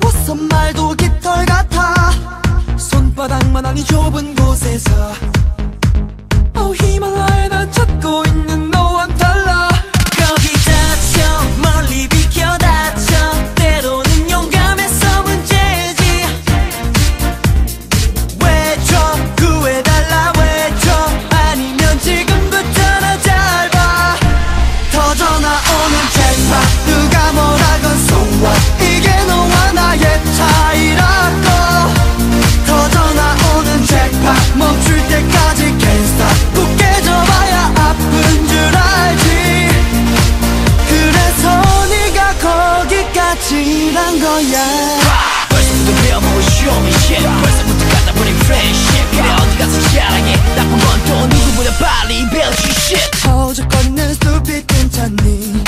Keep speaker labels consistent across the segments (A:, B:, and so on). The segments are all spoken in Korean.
A: 나서 말도 깃털 같아. 손바닥만 하니 좁은 곳에서 거기까지란 거야.
B: 벌써부터 배워먹은 shit. 벌써부터 갖다 버린 friendship 그래 어디 가서 자랑해. 나쁜 건 또 누구보다 빨리 배우지 shit.
A: 허우적거리는 stupid 괜찮니?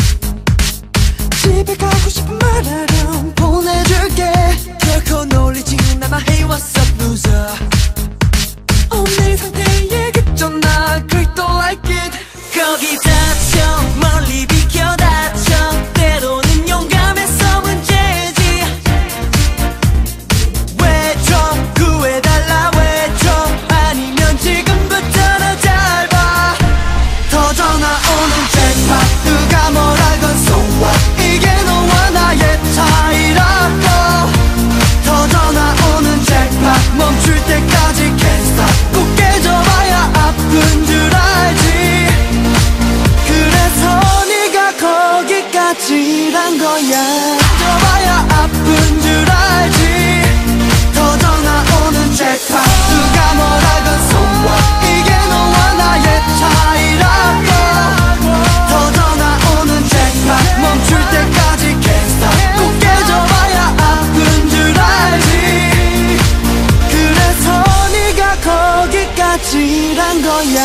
A: 집에 가고 싶은 말하렴 보내줄게. 결코 놀리지 않아 Hey what's up 거야 깨져봐야 아픈 줄 알지. 터져나오는 잭팟 누가 뭐라건 what 이게 너와 나의 차이라고. 터져나오는 잭팟 멈출 때까지 can't 꼭 깨져봐야 아픈 줄 알지. 그래서 네가 거기까지란 거야